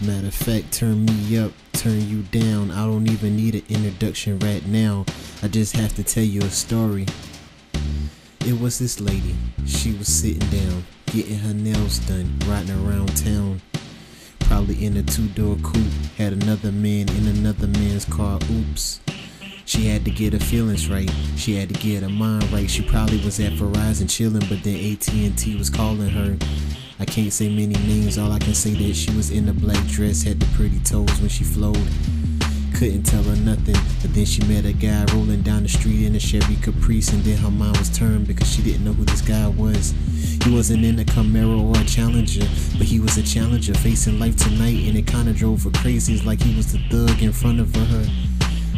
Matter of fact, turn me up, turn you down. I don't even need an introduction right now. I just have to tell you a story. It was this lady. She was sitting down, getting her nails done, riding around town. Probably in a two door coupe, had another man in another man's car. Oops. She had to get her feelings right. She had to get her mind right. She probably was at Verizon chilling, but then AT&T was calling her. I can't say many names. All I can say that she was in a black dress, had the pretty toes when she flowed. Couldn't tell her nothing, but then she met a guy rolling down the street in a Chevy Caprice, and then her mind was turned because she didn't know who this guy was. He wasn't in a Camaro or a Challenger, but he was a challenger facing life tonight, and it kinda drove her crazy. It's like he was the thug in front of her.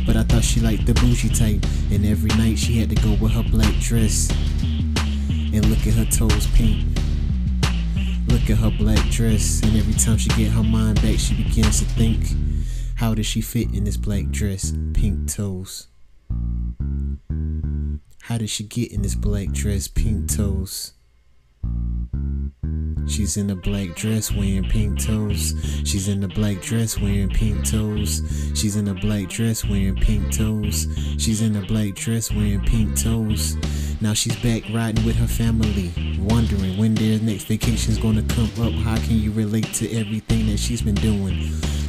But I thought she liked the bougie type, and every night she had to go with her black dress and look at her toes pink. Look at her black dress, and every time she get her mind back, she begins to think, how does she fit in this black dress, pink toes? How did she get in this black dress, pink toes? She's in a black dress wearing pink toes. She's in a black dress wearing pink toes. She's in a black dress wearing pink toes. She's in a black dress wearing pink toes. Now she's back riding with her family, next vacation's gonna come up. How can you relate to everything that she's been doing?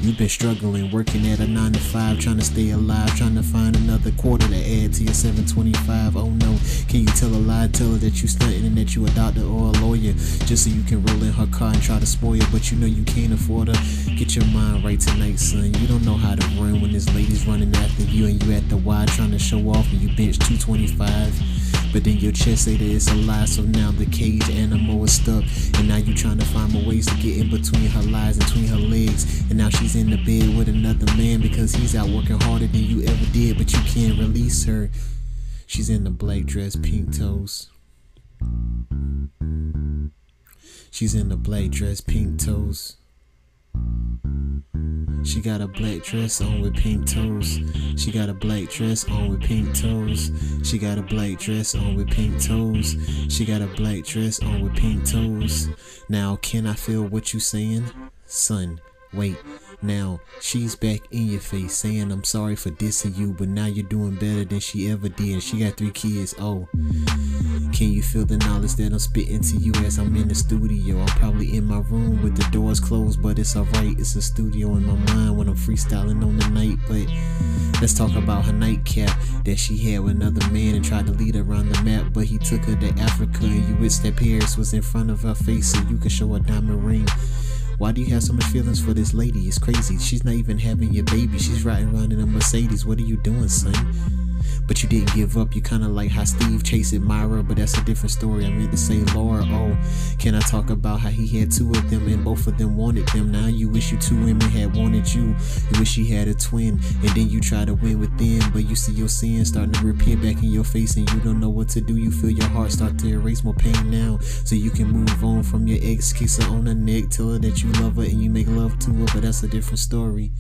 You've been struggling, working at a 9 to 5, trying to stay alive, trying to find another quarter to add to your 725. Oh no, can you tell a lie? Tell her that you're stunting and that you a doctor or a lawyer, just so you can roll in her car and try to spoil her, but you know you can't afford her. Get your mind right tonight, son. You don't know how to run when this lady's running after you and you at the Y trying to show off and you bench 225. But then your chest that it's a lie, so now the cage animal is stuck. And now you trying to find more ways to get in between her lies and between her legs. And now she's in the bed with another man because he's out working harder than you ever did, but you can't release her. She's in the black dress, pink toes. She's in the black dress, pink toes. She got a black dress on with pink toes. She got a black dress on with pink toes. She got a black dress on with pink toes. She got a black dress on with pink toes. Now, can I feel what you saying? Son, wait. Now, she's back in your face saying I'm sorry for dissing you, but now you're doing better than she ever did. She got three kids. Oh, can you feel the knowledge that I'm spitting to you as I'm in the studio? I'm probably in my room with the doors closed, but it's alright. It's a studio in my mind when I'm freestyling on the night. But let's talk about her nightcap that she had with another man and tried to lead her around the map. But he took her to Africa and you wish that Paris was in front of her face so you could show a diamond ring. Why do you have so much feelings for this lady? It's crazy. She's not even having your baby. She's riding around in a Mercedes. What are you doing, son? But you didn't give up. You kind of like how Steve chased Myra, but that's a different story. I meant to say Laura. Oh, can I talk about how he had two of them and both of them wanted them? Now you wish you two women had wanted you. You wish you had a twin, and then you try to win with them, but you see your sin starting to reappear back in your face, and you don't know what to do. You feel your heart start to erase more pain now, so you can move on from your ex. Kiss her on the neck, tell her that you love her, and you make love to her, but that's a different story.